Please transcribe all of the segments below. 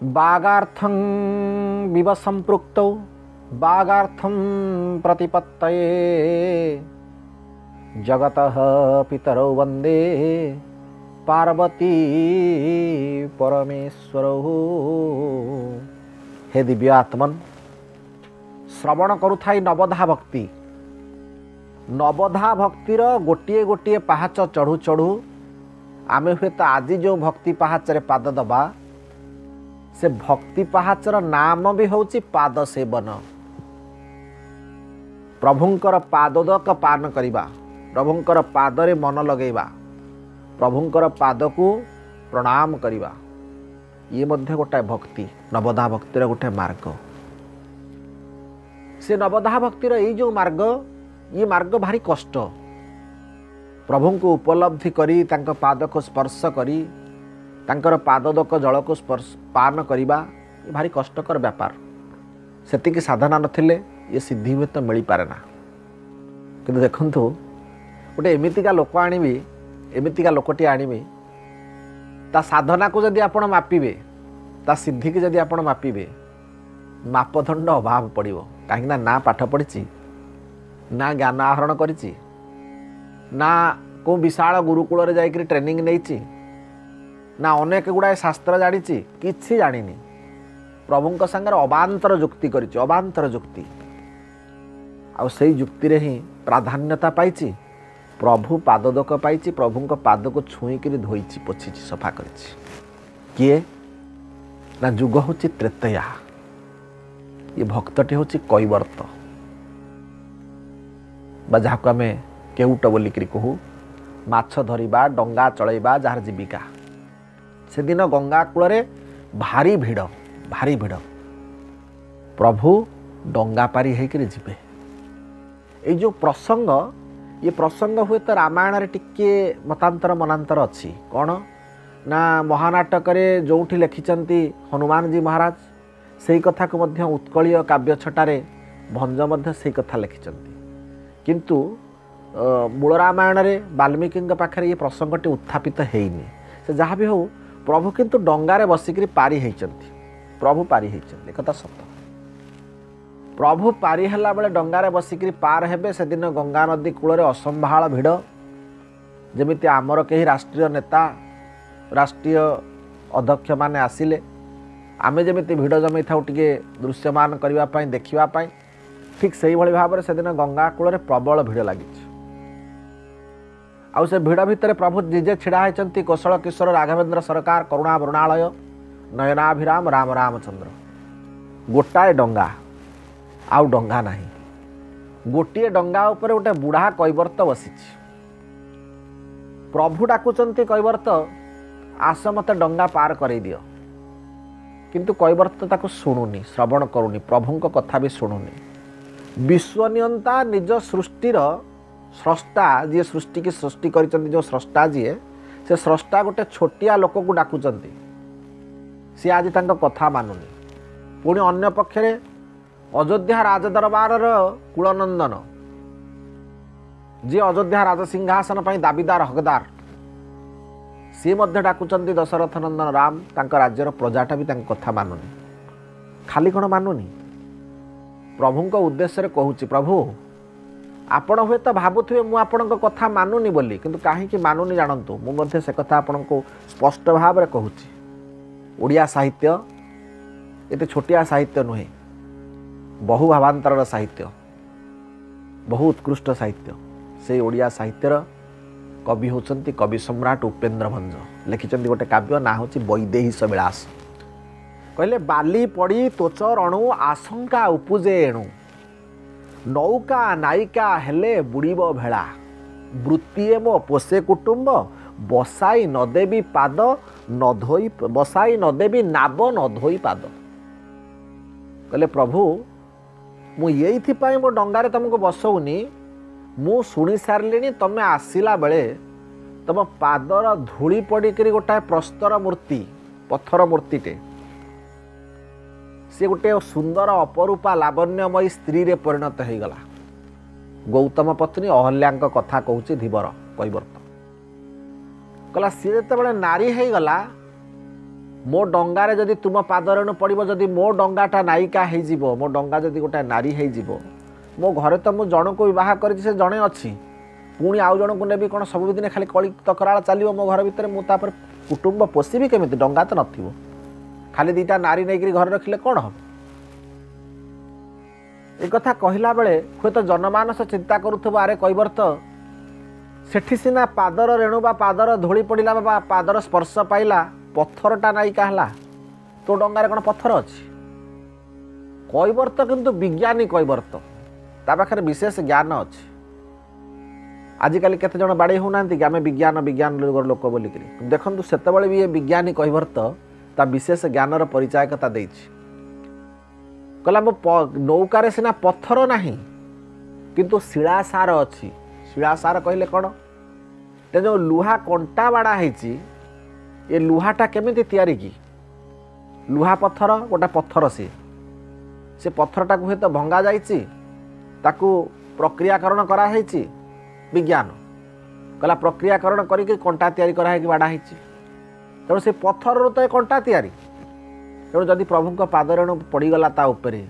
বাগার্থং বিব সম্পৃক্ত বাগার্থং प्रतिपत्तये। জগত পিতর বন্দে পার্বতী পরমেশ্বর হে দিব্য আত্মন শ্রবণ করুথাই নবধা ভক্তি নবধা ভক্তির গোটিয়ে গোটিয়ে পাহাচ চড়ু চড়ু আমি হুয়েত আজি যে ভক্তি পাহাচরে পাদ দবা ସେ ଭକ୍ତି ପାହାଚର ନାମ ବି ହେଉଛି ପାଦ ସେବନ। ପ୍ରଭୁଙ୍କର ପାଦୋଦକ ପାନ କରିବା ପ୍ରଭୁଙ୍କର ପାଦରେ ମନ ଲଗେଇବା ପ୍ରଭୁଙ୍କର ପାଦକୁ ପ୍ରଣାମ କରିବା ଇଏ ମଧ୍ୟ ଗୋଟାଏ ଭକ୍ତି ନବଦା ଭକ୍ତିର ଗୋଟେ ମାର୍ଗ। ସେ ନବଦା ଭକ୍ତିର ଏଇ ଯେଉଁ ମାର୍ଗ ଇଏ ମାର୍ଗ ଭାରି କଷ୍ଟ। ପ୍ରଭୁଙ୍କୁ ଉପଲବ୍ଧି କରି ତାଙ୍କ ପାଦକୁ ସ୍ପର୍ଶ କରି ତାଙ୍କର ପାଦଦକ ଜଳକୁ ସ୍ପର୍ଶ ପାନ କରିବା ଭାରି କଷ୍ଟକର ବ୍ୟାପାର। ସେତିକି ସାଧନା ନଥିଲେ ଇଏ ସିଦ୍ଧି ହୁଏତ ମିଳିପାରେ ନା କିନ୍ତୁ ଦେଖନ୍ତୁ ଗୋଟେ ଏମିତିକା ଲୋକ ଆଣିବି ଏମିତିକା ଲୋକଟିଏ ଆଣିବି ତା ସାଧନାକୁ ଯଦି ଆପଣ ମାପିବେ ତା ସିଦ୍ଧିକି ଯଦି ଆପଣ ମାପିବେ ମାପଦଣ୍ଡ ଅଭାବ ପଡ଼ିବ। କାହିଁକିନା ନା ପାଠ ପଢ଼ିଛି ନା ଜ୍ଞାନ ଆହରଣ କରିଛି ନା କେଉଁ ବିଶାଳ ଗୁରୁକୂଳରେ ଯାଇକରି ଟ୍ରେନିଂ ନେଇଛି ନା ଅନେକ ଗୁଡ଼ାଏ ଶାସ୍ତ୍ର ଜାଣିଛି କିଛି ଜାଣିନି ପ୍ରଭୁଙ୍କ ସାଙ୍ଗରେ ଅବାନ୍ତର ଯୁକ୍ତି କରିଛି ଅବାନ୍ତର ଯୁକ୍ତି ଆଉ ସେଇ ଯୁକ୍ତିରେ ହିଁ ପ୍ରାଧାନ୍ୟତା ପାଇଛି ପ୍ରଭୁ ପାଦଦକ ପାଇଛି ପ୍ରଭୁଙ୍କ ପାଦକୁ ଛୁଇଁକିରି ଧୋଇଛି ପୋଛିଛି ସଫା କରିଛି କିଏ ନା ଯୁଗ ହେଉଛି ତ୍ରେତୟା ଏ ଭକ୍ତଟି ହେଉଛି କୈବର୍ତ୍ତ ବା ଯାହାକୁ ଆମେ କେଉଟ ବୋଲିକିରି କହୁ ମାଛ ଧରିବା ଡଙ୍ଗା ଚଳାଇବା ଯାହାର ଜୀବିକା ସେଦିନ ଗଙ୍ଗା କୂଳରେ ଭାରି ଭିଡ଼ ଭାରି ଭିଡ଼। ପ୍ରଭୁ ଡଙ୍ଗା ପାରି ହେଇକିରି ଯିବେ। ଏଇ ଯେଉଁ ପ୍ରସଙ୍ଗ ଇଏ ପ୍ରସଙ୍ଗ ହୁଏତ ରାମାୟଣରେ ଟିକିଏ ମତାନ୍ତର ମନାନ୍ତର ଅଛି। କ'ଣ? ନା ମହାନାଟକରେ ଯେଉଁଠି ଲେଖିଛନ୍ତି ହନୁମାନଜୀ ମହାରାଜ ସେଇ କଥାକୁ ମଧ୍ୟ ଉତ୍କଳୀୟ କାବ୍ୟ ଛଟାରେ ଭଞ୍ଜ ମଧ୍ୟ ସେଇ କଥା ଲେଖିଛନ୍ତି। କିନ୍ତୁ ମୂଳ ରାମାୟଣରେ ବାଲ୍ମୀକିଙ୍କ ପାଖରେ ଏ ପ୍ରସଙ୍ଗଟି ଉତ୍ଥାପିତ ହେଇନି। ସେ ଯାହା ବି ହେଉ ପ୍ରଭୁ କିନ୍ତୁ ଡଙ୍ଗାରେ ବସିକିରି ପାରି ହେଇଛନ୍ତି ପ୍ରଭୁ ପାରି ହେଇଛନ୍ତି ଏକଥା ସତ ପ୍ରଭୁ ପାରି ହେଲା ବେଳେ ଡଙ୍ଗାରେ ବସିକିରି ପାର ହେବେ ସେଦିନ ଗଙ୍ଗା ନଦୀ କୂଳରେ ଅସମ୍ଭାଳ ଭିଡ଼। ଯେମିତି ଆମର କେହି ରାଷ୍ଟ୍ରୀୟ ନେତା ରାଷ୍ଟ୍ରୀୟ ଅଧ୍ୟକ୍ଷମାନେ ଆସିଲେ। ଆମେ ଯେମିତି ଭିଡ଼ ଜମେଇଥାଉ ଟିକେ ଦୃଶ୍ୟମାନ କରିବା ପାଇଁ ଦେଖିବା ପାଇଁ ଠିକ୍ ସେଇଭଳି ଭାବରେ ସେଦିନ ଗଙ୍ଗା କୂଳରେ ପ୍ରବଳ ଭିଡ଼ ଲାଗିଛି। ଆଉ ସେ ଭିଡ଼ ଭିତରେ ପ୍ରଭୁ ନିଜେ ଛିଡ଼ା ହେଇଛନ୍ତି କୋଶଳ କିଶୋର ରାଘବେନ୍ଦ୍ର ସରକାର କରୁଣା ବରୁଣାଳୟ ନୟନାଭିରାମ ରାମ ରାମଚନ୍ଦ୍ର। ଗୋଟାଏ ଡଙ୍ଗା ଆଉ ଡଙ୍ଗା ନାହିଁ। ଗୋଟିଏ ଡଙ୍ଗା ଉପରେ ଗୋଟେ ବୁଢ଼ା କୈବର୍ତ୍ତ ବସିଛି। ପ୍ରଭୁ ଡାକୁଛନ୍ତି କୈବର୍ତ୍ତ ଆସ ମୋତେ ଡଙ୍ଗା ପାର କରେଇ ଦିଅ। କିନ୍ତୁ କୈବର୍ତ୍ତ ତାକୁ ଶୁଣୁନି ଶ୍ରବଣ କରୁନି ପ୍ରଭୁଙ୍କ କଥା ବି ଶୁଣୁନି। ବିଶ୍ୱନିୟନ୍ତା ନିଜ ସୃଷ୍ଟିର ସ୍ରଷ୍ଟା ଯିଏ ସୃଷ୍ଟିକି ସୃଷ୍ଟି କରିଛନ୍ତି ଯେଉଁ ସ୍ରଷ୍ଟା ଯିଏ ସେ ସ୍ରଷ୍ଟା ଗୋଟେ ଛୋଟିଆ ଲୋକକୁ ଡାକୁଛନ୍ତି ସିଏ ଆଜି ତାଙ୍କ କଥା ମାନୁନି। ପୁଣି ଅନ୍ୟ ପକ୍ଷରେ ଅଯୋଧ୍ୟା ରାଜଦରବାରର କୁଳନନ୍ଦନ ଯିଏ ଅଯୋଧ୍ୟା ରାଜସିଂହାସନ ପାଇଁ ଦାବିଦାର ହକଦାର ସିଏ ମଧ୍ୟ ଡାକୁଛନ୍ତି ଦଶରଥ ନନ୍ଦନ ରାମ ତାଙ୍କ ରାଜ୍ୟର ପ୍ରଜାଟା ବି ତାଙ୍କ କଥା ମାନୁନି। ଖାଲି କ'ଣ ମାନୁନି? ପ୍ରଭୁଙ୍କ ଉଦ୍ଦେଶ୍ୟରେ କହୁଛି ପ୍ରଭୁ ଆପଣ ହୁଏତ ଭାବୁଥିବେ ମୁଁ ଆପଣଙ୍କ କଥା ମାନୁନି ବୋଲି କିନ୍ତୁ କାହିଁକି ମାନୁନି ଜାଣନ୍ତୁ ମୁଁ ମଧ୍ୟ ସେ କଥା ଆପଣଙ୍କୁ ସ୍ପଷ୍ଟ ଭାବରେ କହୁଛି ଓଡ଼ିଆ ସାହିତ୍ୟ ଏତେ ଛୋଟିଆ ସାହିତ୍ୟ ନୁହେଁ ବହୁ ଭାବାନ୍ତରର ସାହିତ୍ୟ ବହୁ ଉତ୍କୃଷ୍ଟ ସାହିତ୍ୟ ସେଇ ଓଡ଼ିଆ ସାହିତ୍ୟର କବି ହେଉଛନ୍ତି କବି ସମ୍ରାଟ ଉପେନ୍ଦ୍ର ଭଞ୍ଜ ଲେଖିଛନ୍ତି ଗୋଟେ କାବ୍ୟ ନାଁ ହେଉଛି ବୈଦେହୀଶ ବିଳାସ କହିଲେ ବାଲି ପଡ଼ି ତୋଚ ରଣୁ ଆଶଙ୍କା ଉପୁଜେ ଏଣୁ ନୌକା ନାୟିକା ହେଲେ ବୁଡ଼ିବ ଭେଳା ବୃତ୍ତିଏ ମୋ ପୋଷେ କୁଟୁମ୍ବ ବସାଇ ନଦେବି ପାଦ ନ ଧୋଇ ବସାଇ ନଦେବି ନାବ ନ ଧୋଇ ପାଦ କହିଲେ ପ୍ରଭୁ ମୁଁ ଏଇଥିପାଇଁ ମୋ ଡଙ୍ଗାରେ ତୁମକୁ ବସଉନି। ମୁଁ ଶୁଣି ସାରିଲିଣି ତୁମେ ଆସିଲା ବେଳେ ତୁମ ପାଦର ଧୂଳି ପଡ଼ିକିରି ଗୋଟାଏ ପ୍ରସ୍ତର ମୂର୍ତ୍ତି ପଥର ମୂର୍ତ୍ତିଟେ। ସେ ଗୋଟିଏ ସୁନ୍ଦର ଅପରୂପା ଲାବଣ୍ୟମୟୀ ସ୍ତ୍ରୀରେ ପରିଣତ ହୋଇଗଲା। ଗୌତମ ପତ୍ନୀ ଅହଲ୍ୟାଙ୍କ କଥା କହୁଛି ଧୀବର କୈବର୍ତ୍ତ କହିଲା ସିଏ ଯେତେବେଳେ ନାରୀ ହେଇଗଲା ମୋ ଡଙ୍ଗାରେ ଯଦି ତୁମ ପାଦରେଣୁ ପଡ଼ିବ ଯଦି ମୋ ଡଙ୍ଗାଟା ନାୟିକା ହେଇଯିବ ମୋ ଡଙ୍ଗା ଯଦି ଗୋଟାଏ ନାରୀ ହେଇଯିବ ମୋ ଘରେ ତ ମୁଁ ଜଣକୁ ବିବାହ କରିଛି ସେ ଜଣେ ଅଛି। ପୁଣି ଆଉ ଜଣକୁ ନେବି କ'ଣ ସବୁଦିନେ ଖାଲି କଳି ତକରାଳ ଚାଲିବ ମୋ ଘର ଭିତରେ? ମୁଁ ତାପରେ କୁଟୁମ୍ବ ପୋଷିବି କେମିତି? ଡଙ୍ଗା ତ ନଥିବ। ଖାଲି ଦୁଇଟା ନାରୀ ନେଇକରି ଘରେ ରଖିଲେ କ'ଣ ହେବ? ଏ କଥା କହିଲା ବେଳେ ହୁଏତ ଜନମାନସ ଚିନ୍ତା କରୁଥିବ ଆରେ କୈବର୍ତ୍ତ ସେଠି ସିନା ପାଦର ରେଣୁ ବା ପାଦର ଧୂଳି ପଡ଼ିଲା ବା ପାଦର ସ୍ପର୍ଶ ପାଇଲା ପଥରଟା ନାୟିକା ହେଲା ତୋ ଡଙ୍ଗାରେ କ'ଣ ପଥର ଅଛି? କୈବର୍ତ୍ତ କିନ୍ତୁ ବିଜ୍ଞାନୀ କୈବର୍ତ୍ତ। ତା ପାଖରେ ବିଶେଷ ଜ୍ଞାନ ଅଛି। ଆଜିକାଲି କେତେ ଜଣ ବାଡ଼େଇ ହେଉନାହାନ୍ତି କି ଆମେ ବିଜ୍ଞାନ ବିଜ୍ଞାନ ଲୋକ ବୋଲିକିରି। ଦେଖନ୍ତୁ ସେତେବେଳେ ବି ଏ ବିଜ୍ଞାନୀ କୈବର୍ତ୍ତ ତା ବିଶେଷ ଜ୍ଞାନର ପରିଚାୟକତା ଦେଇଛି। କହିଲା ମୋ ନୌକାରେ ସିନା ପଥର ନାହିଁ କିନ୍ତୁ ଶିଳାସାର ଅଛି। ଶିଳାସାର କହିଲେ କ'ଣ? ସେ ଯେଉଁ ଲୁହା କଣ୍ଟା ବାଡ଼ା ହେଇଛି ଏ ଲୁହାଟା କେମିତି ତିଆରି କି? ଲୁହା ପଥର ଗୋଟେ ପଥର ସିଏ। ସେ ପଥରଟାକୁ ହୁଏତ ଭଙ୍ଗା ଯାଇଛି ତାକୁ ପ୍ରକ୍ରିୟାକରଣ କରାହେଇଛି ବିଜ୍ଞାନ। କହିଲା ପ୍ରକ୍ରିୟାକରଣ କରିକି କଣ୍ଟା ତିଆରି କରାହେଇକି ବାଡ଼ା ହେଇଛି। ତେଣୁ ସେ ପଥରରୁ ତ ଏ କଣ୍ଟା ତିଆରି। ତେଣୁ ଯଦି ପ୍ରଭୁଙ୍କ ପାଦରେଣୁ ପଡ଼ିଗଲା ତା ଉପରେ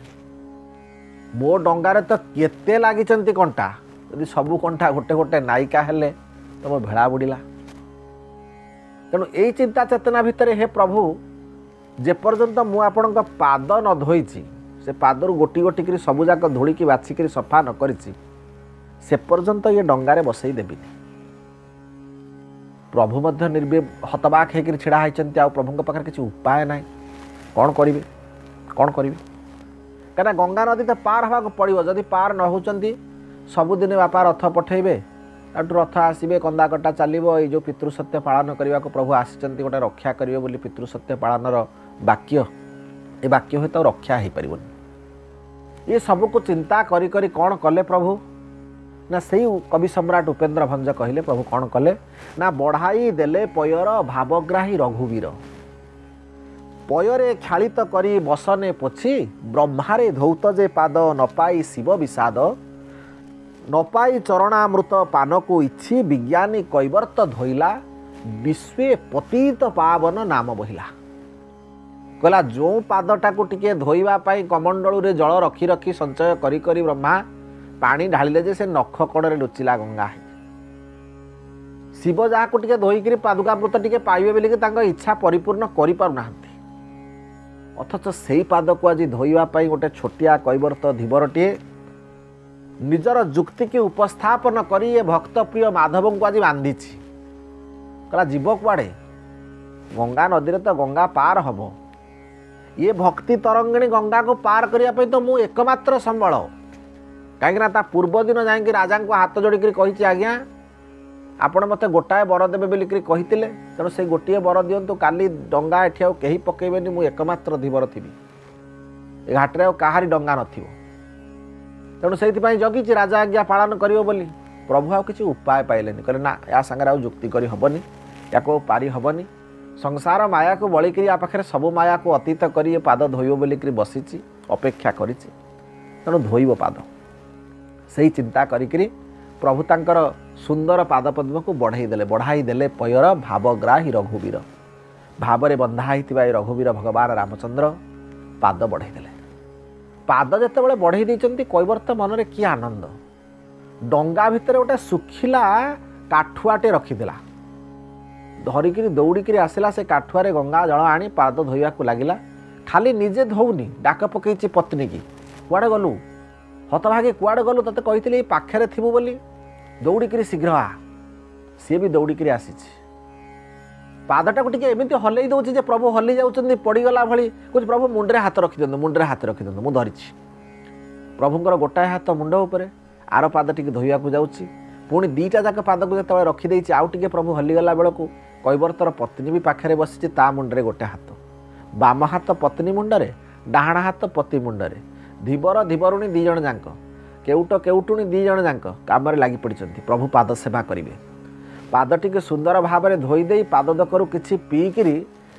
ମୋ ଡଙ୍ଗାରେ ତ କେତେ ଲାଗିଛନ୍ତି କଣ୍ଟା? ଯଦି ସବୁ କଣ୍ଟା ଗୋଟେ ଗୋଟେ ନାୟିକା ହେଲେ ତମ ଭେଳା ବୁଡ଼ିଲା। ତେଣୁ ଏଇ ଚିନ୍ତା ଚେତନା ଭିତରେ ହେ ପ୍ରଭୁ ଯେପର୍ଯ୍ୟନ୍ତ ମୁଁ ଆପଣଙ୍କ ପାଦ ନ ଧୋଇଛି ସେ ପାଦରୁ ଗୋଟି ଗୋଟିକିରି ସବୁଯାକ ଧୋଳିକି ବାଛିକିରି ସଫା ନ କରିଛି ସେ ପର୍ଯ୍ୟନ୍ତ ଇଏ ଡଙ୍ଗାରେ ବସେଇ ଦେବିନି। ପ୍ରଭୁ ମଧ୍ୟ ନିର୍ବି ହତବାକ ହେଇକିରି ଛିଡ଼ା ହେଇଛନ୍ତି ଆଉ ପ୍ରଭୁଙ୍କ ପାଖରେ କିଛି ଉପାୟ ନାହିଁ। କ'ଣ କରିବେ? କ'ଣ କରିବେ? କାହିଁକିନା ଗଙ୍ଗା ନଦୀ ତ ପାର ହେବାକୁ ପଡ଼ିବ ଯଦି ପାର ନ ହେଉଛନ୍ତି ସବୁଦିନ ବାପା ରଥ ପଠାଇବେ ଏଠୁ ରଥ ଆସିବେ କନ୍ଦାକଟା ଚାଲିବ ଏଇ ଯେଉଁ ପିତୃସତ୍ୟ ପାଳନ କରିବାକୁ ପ୍ରଭୁ ଆସିଛନ୍ତି ଗୋଟେ ରକ୍ଷା କରିବେ ବୋଲି ପିତୃସତ୍ୟ ପାଳନର ବାକ୍ୟ ଏ ବାକ୍ୟ ହୁଏତ ରକ୍ଷା ହେଇପାରିବନି। ଏ ସବୁକୁ ଚିନ୍ତା କରି କରି କ'ଣ କଲେ ପ୍ରଭୁ? ନା ସେଇ କବି ସମ୍ରାଟ ଉପେନ୍ଦ୍ର ଭଞ୍ଜ କହିଲେ ପ୍ରଭୁ କ'ଣ କଲେ? ନା ବଢ଼ାଇ ଦେଲେ ପୟର ଭାବଗ୍ରାହୀ ରଘୁବୀର। ପୟରେ କ୍ଷାଳିତ କରି ବସନେ ପୋଛି ବ୍ରହ୍ମାରେ ଧୌତ ଯେ ପାଦ ନ ପାଇ ଶିବ ବିଷାଦ। ନ ପାଇ ଚରଣାମୃତ ପାନକୁ ଇଚ୍ଛି ବିଜ୍ଞାନୀ କୈବର୍ତ୍ତ ଧୋଇଲା ବିଶ୍ୱେ ପତିତ ପାବନ ନାମ ବହିଲା। କହିଲା ଯେଉଁ ପାଦଟାକୁ ଟିକେ ଧୋଇବା ପାଇଁ କମଣ୍ଡଳୁରେ ଜଳ ରଖି ରଖି ସଞ୍ଚୟ କରି କରି ବ୍ରହ୍ମା ପାଣି ଢାଳିଲେ ଯେ ସେ ନଖ କଡ଼ରେ ଲୁଚିଲା ଗଙ୍ଗା ଶିବ ଯାହାକୁ ଟିକେ ଧୋଇକିରି ପାଦୁକାମୃତ ଟିକେ ପାଇବେ ବୋଲିକି ତାଙ୍କ ଇଚ୍ଛା ପରିପୂର୍ଣ୍ଣ କରିପାରୁନାହାନ୍ତି। ଅଥଚ ସେଇ ପାଦକୁ ଆଜି ଧୋଇବା ପାଇଁ ଗୋଟେ ଛୋଟିଆ କୈବର୍ତ୍ତ ଧୀବରଟିଏ ନିଜର ଯୁକ୍ତିକି ଉପସ୍ଥାପନ କରି ଏ ଭକ୍ତପ୍ରିୟ ମାଧବଙ୍କୁ ଆଜି ବାନ୍ଧିଛି। କହିଲା ଯିବ କୁଆଡ଼େ? ଗଙ୍ଗା ନଦୀରେ ତ ଗଙ୍ଗା ପାର ହେବ। ଇଏ ଭକ୍ତି ତରଙ୍ଗିଣୀ ଗଙ୍ଗାକୁ ପାର କରିବା ପାଇଁ ତ ମୁଁ ଏକମାତ୍ର ସମ୍ବଳ। କାହିଁକିନା ତା ପୂର୍ବ ଦିନ ଯାଇକି ରାଜାଙ୍କୁ ହାତ ଯୋଡ଼ିକିରି କହିଛି ଆଜ୍ଞା ଆପଣ ମୋତେ ଗୋଟାଏ ବର ଦେବେ ବୋଲିକିରି କହିଥିଲେ ତେଣୁ ସେଇ ଗୋଟିଏ ବର ଦିଅନ୍ତୁ କାଲି ଡଙ୍ଗା ଏଠି ଆଉ କେହି ପକେଇବେନି ମୁଁ ଏକମାତ୍ର ଧୀବର ଥିବି। ଏ ଘାଟରେ ଆଉ କାହାରି ଡଙ୍ଗା ନଥିବ। ତେଣୁ ସେଇଥିପାଇଁ ଜଗିଛି ରାଜା ଆଜ୍ଞା ପାଳନ କରିବ ବୋଲି। ପ୍ରଭୁ ଆଉ କିଛି ଉପାୟ ପାଇଲେନି। କହିଲେ ନା ୟା ସାଙ୍ଗରେ ଆଉ ଯୁକ୍ତି କରି ହେବନି ୟାକୁ ଆଉ ପାରି ହେବନି। ସଂସାର ମାୟାକୁ ବଳିକିରି ୟା ପାଖରେ ସବୁ ମାୟାକୁ ଅତୀତ କରି ଏ ପାଦ ଧୋଇବ ବୋଲିକିରି ବସିଛି ଅପେକ୍ଷା କରିଛି ତେଣୁ ଧୋଇବ ପାଦ। ସେଇ ଚିନ୍ତା କରିକିରି ପ୍ରଭୁ ତାଙ୍କର ସୁନ୍ଦର ପାଦପଦ୍ମକୁ ବଢ଼େଇ ଦେଲେ ବଢ଼ାଇ ଦେଲେ ପୟର ଭାବଗ୍ରାହୀ ରଘୁବୀର। ଭାବରେ ବନ୍ଧା ହେଇଥିବା ଏ ରଘୁବୀର ଭଗବାନ ରାମଚନ୍ଦ୍ର ପାଦ ବଢ଼େଇ ଦେଲେ। ପାଦ ଯେତେବେଳେ ବଢ଼େଇ ଦେଇଛନ୍ତି କୈବର୍ତ୍ତ ମନରେ କି ଆନନ୍ଦ? ଡଙ୍ଗା ଭିତରେ ଗୋଟେ ଶୁଖିଲା କାଠୁଆଟେ ରଖିଥିଲା ଧରିକିରି ଦୌଡ଼ିକିରି ଆସିଲା ସେ କାଠୁଆରେ ଗଙ୍ଗା ଜଳ ଆଣି ପାଦ ଧୋଇବାକୁ ଲାଗିଲା। ଖାଲି ନିଜେ ଧୋଉନି ଡାକ ପକେଇଛି ପତ୍ନୀକି। କୁଆଡ଼େ ଗଲୁ? ହତଭାଗୀ କୁଆଡ଼େ ଗଲୁ ତତେ କହିଥିଲି ଏଇ ପାଖରେ ଥିବୁ ବୋଲି। ଦୌଡ଼ିକିରି ଶୀଘ୍ର ଆ। ସିଏ ବି ଦୌଡ଼ିକିରି ଆସିଛି। ପାଦଟାକୁ ଟିକେ ଏମିତି ହଲେଇ ଦେଉଛି ଯେ ପ୍ରଭୁ ହଲି ଯାଉଛନ୍ତି ପଡ଼ିଗଲା ଭଳି। କହୁଛି ପ୍ରଭୁ ମୁଣ୍ଡରେ ହାତ ରଖିଦିଅନ୍ତୁ ମୁଣ୍ଡରେ ହାତ ରଖିଦିଅନ୍ତୁ ମୁଁ ଧରିଛି। ପ୍ରଭୁଙ୍କର ଗୋଟାଏ ହାତ ମୁଣ୍ଡ ଉପରେ ଆର ପାଦ ଟିକେ ଧୋଇବାକୁ ଯାଉଛି। ପୁଣି ଦୁଇଟା ଯାକ ପାଦକୁ ଯେତେବେଳେ ରଖିଦେଇଛି ଆଉ ଟିକେ ପ୍ରଭୁ ହଲିଗଲା ବେଳକୁ କୈବର୍ତ୍ତର ପତ୍ନୀ ବି ପାଖରେ ବସିଛି ତା ମୁଣ୍ଡରେ ଗୋଟେ ହାତ। ବାମ ହାତ ପତ୍ନୀ ମୁଣ୍ଡରେ ଡାହାଣ ହାତ ପତି ମୁଣ୍ଡରେ। ଧୀବର ଧୀବରୁଣୀ ଦୁଇ ଜଣ ଯାଙ୍କ। କେଉଟ କେଉଟୁଣୀ ଦୁଇ ଜଣ ଯାଙ୍କ କାମରେ ଲାଗି ପଡ଼ିଛନ୍ତି। ପ୍ରଭୁ ପାଦ ସେବା କରିବେ। ପାଦ ଟିକେ ସୁନ୍ଦର ଭାବରେ ଧୋଇ ଦେଇ ପାଦ ଦକରୁ କିଛି ପିଇକିରି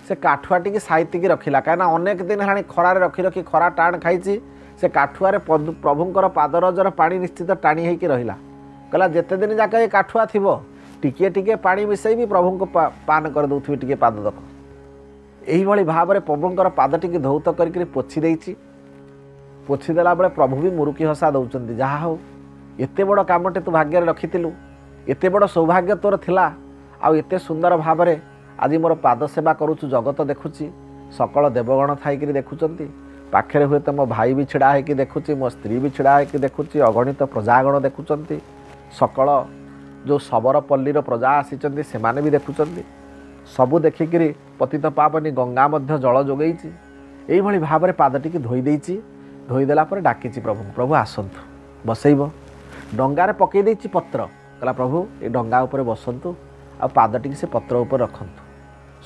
ସେ କାଠୁଆ ଟିକେ ସାଇତିକି ରଖିଲା। କାହିଁକିନା ଅନେକ ଦିନ ହେଲାଣି ଖରାରେ ରଖି ରଖି ଖରା ଟାଣ ଖାଇଛି। ସେ କାଠୁଆରେ ପ୍ରଭୁଙ୍କର ପାଦରଜର ପାଣି ନିଶ୍ଚିତ ଟାଣି ହେଇକି ରହିଲା। କହିଲା ଯେତେ ଦିନ ଯାକ ଏ କାଠୁଆ ଥିବ ଟିକିଏ ଟିକିଏ ପାଣି ମିଶାଇବି ପ୍ରଭୁଙ୍କୁ ପାନ କରିଦେଉଥିବି ଟିକେ ପାଦ ଦକ। ଏହିଭଳି ଭାବରେ ପ୍ରଭୁଙ୍କର ପାଦଟିକି ଧୌତ କରିକି ପୋଛି ଦେଇଛି। ପୋଛି ଦେଲା ବେଳେ ପ୍ରଭୁ ବି ମୁରୁକି ହସା ଦେଉଛନ୍ତି ଯାହା ହଉ ଏତେ ବଡ଼ କାମଟେ ତୁ ଭାଗ୍ୟରେ ରଖିଥିଲୁ ଏତେ ବଡ଼ ସୌଭାଗ୍ୟ ତୋର ଥିଲା ଆଉ ଏତେ ସୁନ୍ଦର ଭାବରେ ଆଜି ମୋର ପାଦ ସେବା କରୁଛୁ ଜଗତ ଦେଖୁଛି ସକଳ ଦେବଗଣ ଥାଇକିରି ଦେଖୁଛନ୍ତି ପାଖରେ ହୁଏତ ମୋ ଭାଇ ବି ଛିଡ଼ା ହେଇକି ଦେଖୁଛି ମୋ ସ୍ତ୍ରୀ ବି ଛିଡ଼ା ହେଇକି ଦେଖୁଛି ଅଗଣିତ ପ୍ରଜାଗଣ ଦେଖୁଛନ୍ତି ସକଳ ଯେଉଁ ଶବରପଲ୍ଲୀର ପ୍ରଜା ଆସିଛନ୍ତି ସେମାନେ ବି ଦେଖୁଛନ୍ତି ସବୁ ଦେଖିକିରି ପତିତ ପାବନୀ ଗଙ୍ଗା ମଧ୍ୟ ଜଳ ଯୋଗେଇଛି ଏଇଭଳି ଭାବରେ ପାଦଟିକି ଧୋଇ ଦେଇଛି ଧୋଇଦେଲା ପରେ ଡାକିଛି ପ୍ରଭୁଙ୍କୁ ପ୍ରଭୁ ଆସନ୍ତୁ ବସେଇବ। ଡଙ୍ଗାରେ ପକେଇ ଦେଇଛି ପତ୍ର। କହିଲା ପ୍ରଭୁ ଏ ଡଙ୍ଗା ଉପରେ ବସନ୍ତୁ। ଆଉ ପାଦଟିକି ସେ ପତ୍ର ଉପରେ ରଖନ୍ତୁ।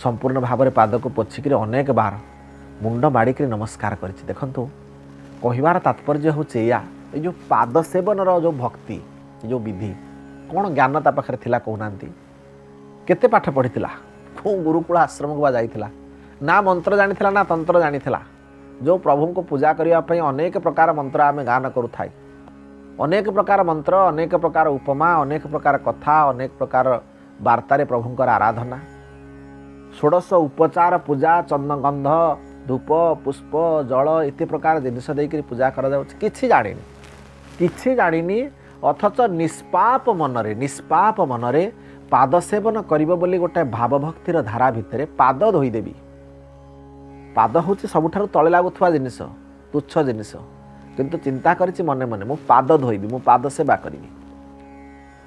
ସମ୍ପୂର୍ଣ୍ଣ ଭାବରେ ପାଦକୁ ପୋଛିକିରି ଅନେକ ବାର ମୁଣ୍ଡ ମାଡ଼ିକିରି ନମସ୍କାର କରିଛି। ଦେଖନ୍ତୁ କହିବାର ତାତ୍ପର୍ଯ୍ୟ ହେଉଛି ଏଇଆ। ଏଇ ଯେଉଁ ପାଦ ସେବନର ଯେଉଁ ଭକ୍ତି ଏ ଯେଉଁ ବିଧି କ'ଣ ଜ୍ଞାନ ତା ପାଖରେ ଥିଲା କହୁନାହାନ୍ତି? କେତେ ପାଠ ପଢ଼ିଥିଲା? କେଉଁ ଗୁରୁକୁଳ ଆଶ୍ରମକୁ ବା ଯାଇଥିଲା। ନା ମନ୍ତ୍ର ଜାଣିଥିଲା ନା ତନ୍ତ୍ର ଜାଣିଥିଲା। ଯେଉଁ ପ୍ରଭୁଙ୍କୁ ପୂଜା କରିବା ପାଇଁ ଅନେକ ପ୍ରକାର ମନ୍ତ୍ର ଆମେ ଗାନ କରୁଥାଏ ଅନେକ ପ୍ରକାର ମନ୍ତ୍ର ଅନେକ ପ୍ରକାର ଉପମା ଅନେକ ପ୍ରକାର କଥା ଅନେକ ପ୍ରକାର ବାର୍ତ୍ତାରେ ପ୍ରଭୁଙ୍କର ଆରାଧନା ଷୋଡ଼ଶ ଉପଚାର ପୂଜା ଚନ୍ଦଗନ୍ଧ ଧୂପ ପୁଷ୍ପ ଜଳ ଏତେ ପ୍ରକାର ଜିନିଷ ଦେଇକରି ପୂଜା କରାଯାଉଛି କିଛି ଜାଣିନି କିଛି ଜାଣିନି ଅଥଚ ନିଷ୍ପାପ ମନରେ ନିଷ୍ପାପ ମନରେ ପାଦ ସେବନ କରିବ ବୋଲି ଗୋଟେ ଭାବଭକ୍ତିର ଧାରା ଭିତରେ ପାଦ ଧୋଇଦେବି ପାଦ ହେଉଛି ସବୁଠାରୁ ତଳେ ଲାଗୁଥିବା ଜିନିଷ ତୁଚ୍ଛ ଜିନିଷ। କିନ୍ତୁ ଚିନ୍ତା କରିଛି ମନେ ମନେ ମୁଁ ପାଦ ଧୋଇବି ମୁଁ ପାଦ ସେବା କରିବି।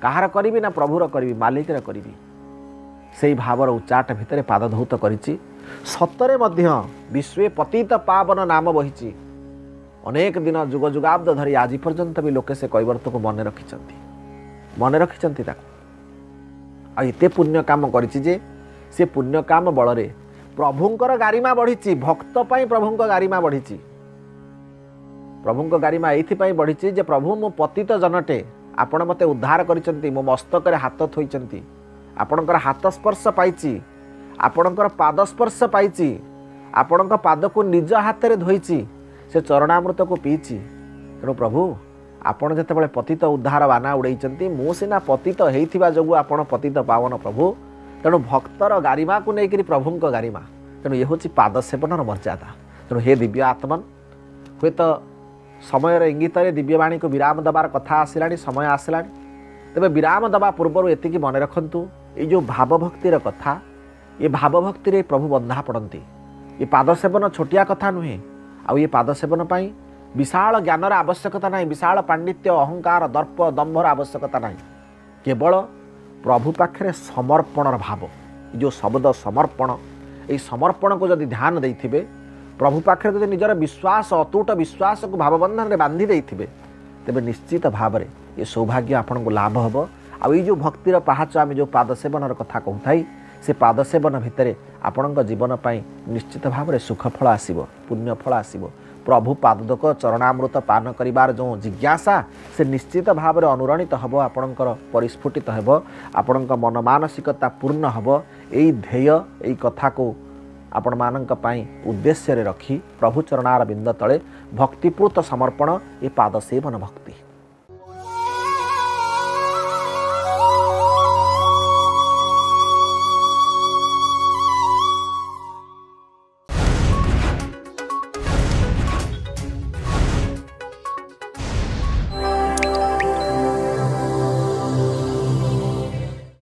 କାହାର କରିବି ନା ପ୍ରଭୁର କରିବି ମାଲିକର କରିବି। ସେଇ ଭାବର ଉଚ୍ଚାଟ ଭିତରେ ପାଦ ଧୌତ କରିଛି। ସତରେ ମଧ୍ୟ ବିଶ୍ୱେ ପତିତ ପାବନ ନାମ ବହିଛି। ଅନେକ ଦିନ ଯୁଗ ଯୁଗାବ୍ଦ ଧରି ଆଜି ପର୍ଯ୍ୟନ୍ତ ବି ଲୋକେ ସେ କୈବର୍ତ୍ତକୁ ମନେ ରଖିଛନ୍ତି। ମନେ ରଖିଛନ୍ତି ତାକୁ। ଆଉ ଏତେ ପୁଣ୍ୟ କାମ କରିଛି ଯେ ସେ ପୁଣ୍ୟ କାମ ବଳରେ ପ୍ରଭୁଙ୍କର ଗାରିମା ବଢ଼ିଛି ଭକ୍ତ ପାଇଁ ପ୍ରଭୁଙ୍କ ଗାରିମା ବଢ଼ିଛି। ପ୍ରଭୁଙ୍କ ଗାରିମା ଏଇଥିପାଇଁ ବଢ଼ିଛି ଯେ ପ୍ରଭୁ ମୁଁ ପତିତ ଜନଟେ ଆପଣ ମୋତେ ଉଦ୍ଧାର କରିଛନ୍ତି ମୋ ମସ୍ତକରେ ହାତ ଥୋଇଛନ୍ତି ଆପଣଙ୍କର ହାତ ସ୍ପର୍ଶ ପାଇଛି ଆପଣଙ୍କର ପାଦ ସ୍ପର୍ଶ ପାଇଛି ଆପଣଙ୍କ ପାଦକୁ ନିଜ ହାତରେ ଧୋଇଛି ସେ ଚରଣାମୃତକୁ ପିଇଛି। ତେଣୁ ପ୍ରଭୁ ଆପଣ ଯେତେବେଳେ ପତିତ ଉଦ୍ଧାର ବାନା ଉଡ଼େଇଛନ୍ତି ମୁଁ ସିନା ପତିତ ହେଇଥିବା ଯୋଗୁଁ ଆପଣ ପତିତ ପାବନ ପ୍ରଭୁ ତେଣୁ ଭକ୍ତର ଗାରିମାକୁ ନେଇକରି ପ୍ରଭୁଙ୍କ ଗାରିମା। ତେଣୁ ଇଏ ହେଉଛି ପାଦ ସେବନର ମର୍ଯ୍ୟାଦା। ତେଣୁ ହେ ଦିବ୍ୟ ଆତ୍ମନ ହୁଏତ ସମୟର ଇଙ୍ଗିତରେ ଦିବ୍ୟବାଣୀକୁ ବିରାମ ଦେବାର କଥା ଆସିଲାଣି ସମୟ ଆସିଲାଣି। ତେବେ ବିରାମ ଦେବା ପୂର୍ବରୁ ଏତିକି ମନେ ରଖନ୍ତୁ ଏଇ ଯେଉଁ ଭାବଭକ୍ତିର କଥା ଏ ଭାବଭକ୍ତିରେ ପ୍ରଭୁ ବନ୍ଧା ପଡ଼ନ୍ତି। ଏ ପାଦ ସେବନ ଛୋଟିଆ କଥା ନୁହେଁ ଆଉ ଏ ପାଦ ସେବନ ପାଇଁ ବିଶାଳ ଜ୍ଞାନର ଆବଶ୍ୟକତା ନାହିଁ ବିଶାଳ ପାଣ୍ଡିତ୍ୟ ଅହଙ୍କାର ଦର୍ପ ଦମ୍ଭର ଆବଶ୍ୟକତା ନାହିଁ। କେବଳ ପ୍ରଭୁ ପାଖରେ ସମର୍ପଣର ଭାବ। ଏ ଯେଉଁ ଶବ୍ଦ ସମର୍ପଣ ଏଇ ସମର୍ପଣକୁ ଯଦି ଧ୍ୟାନ ଦେଇଥିବେ ପ୍ରଭୁ ପାଖରେ ଯଦି ନିଜର ବିଶ୍ୱାସ ଅତୁଟ ବିଶ୍ୱାସକୁ ଭାବବନ୍ଧନରେ ବାନ୍ଧି ଦେଇଥିବେ ତେବେ ନିଶ୍ଚିତ ଭାବରେ ଏ ସୌଭାଗ୍ୟ ଆପଣଙ୍କୁ ଲାଭ ହେବ। ଆଉ ଏଇ ଯେଉଁ ଭକ୍ତିର ପାହାଚ ଆମେ ଯେଉଁ ପାଦ ସେବନର କଥା କହୁଥାଇ ସେ ପାଦ ସେବନ ଭିତରେ ଆପଣଙ୍କ ଜୀବନ ପାଇଁ ନିଶ୍ଚିତ ଭାବରେ ସୁଖଫଳ ଆସିବ ପୁଣ୍ୟଫଳ ଆସିବ। ପ୍ରଭୁ ପାଦକ ଚରଣାମୃତ ପାନ କରିବାର ଯେଉଁ ଜିଜ୍ଞାସା ସେ ନିଶ୍ଚିତ ଭାବରେ ଅନୁରଣିତ ହେବ ଆପଣଙ୍କର ପରିସ୍ଫୁଟିତ ହେବ ଆପଣଙ୍କ ମନ ମାନସିକତା ପୂର୍ଣ୍ଣ ହେବ। ଏଇ ଧ୍ୟେୟ ଏଇ କଥାକୁ ଆପଣମାନଙ୍କ ପାଇଁ ଉଦ୍ଦେଶ୍ୟରେ ରଖି ପ୍ରଭୁ ଚରଣାର ବିନ୍ଦ ତଳେ ଭକ୍ତିପୂତ ସମର୍ପଣ ଏ ପାଦ ସେବନ ଭକ୍ତି।